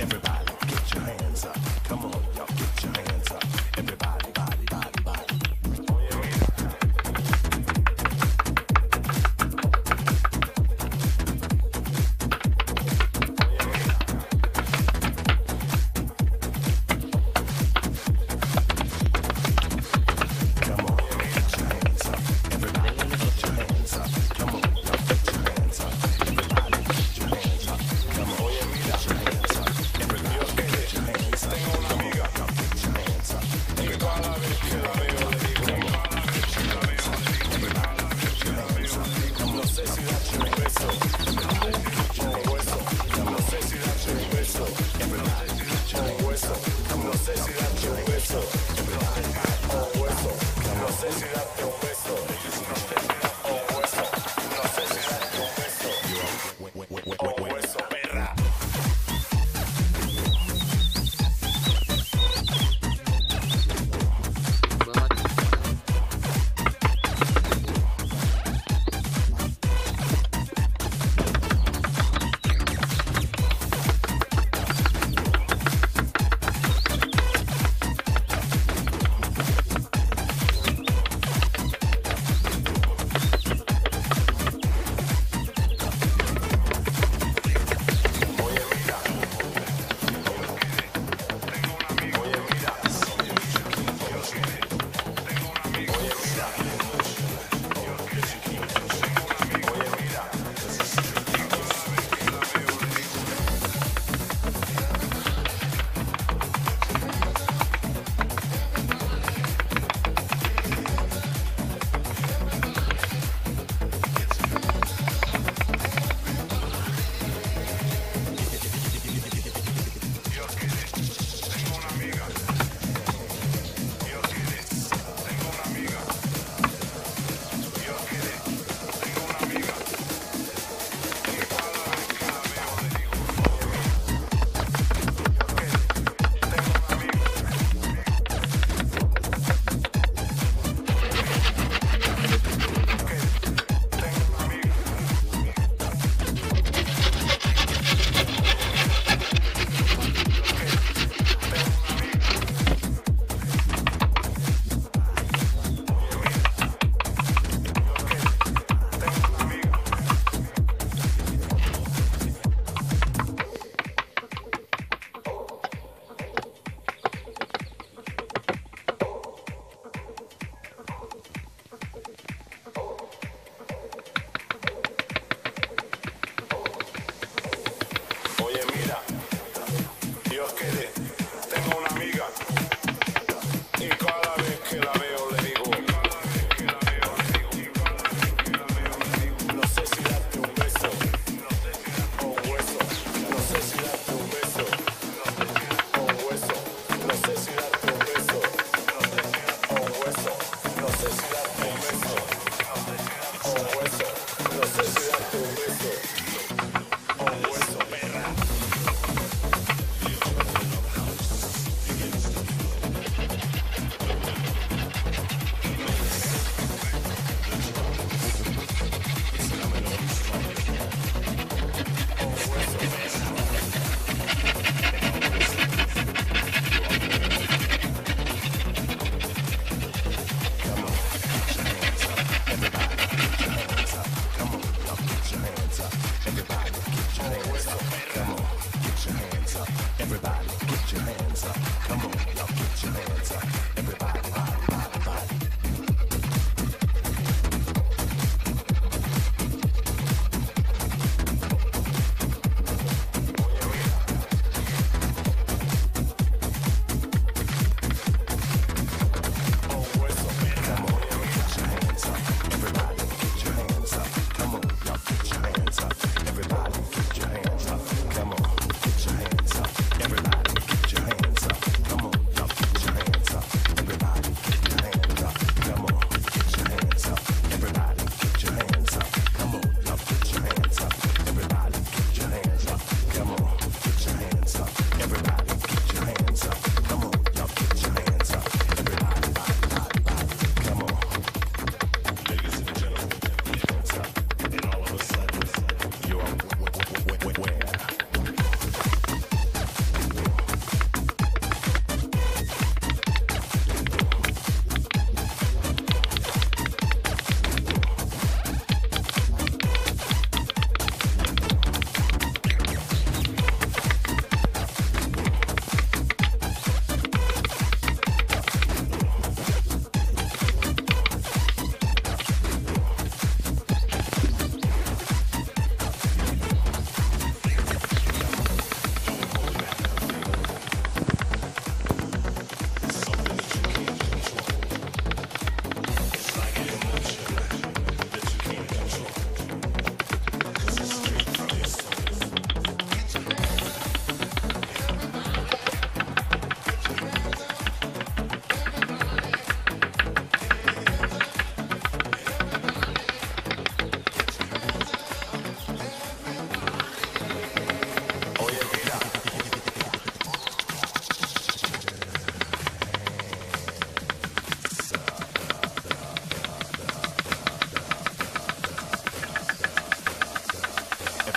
everybody.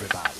everybody.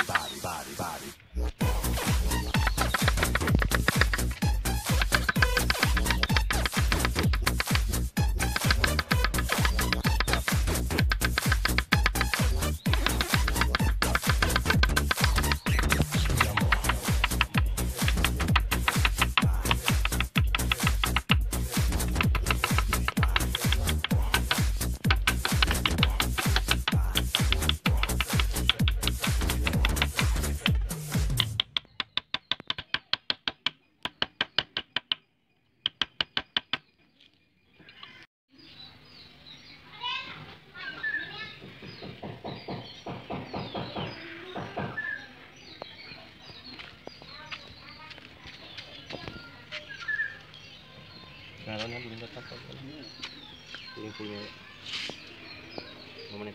Galonnya belum tetap apa. Puling-puling. Mau menit.